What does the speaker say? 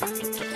Podcast.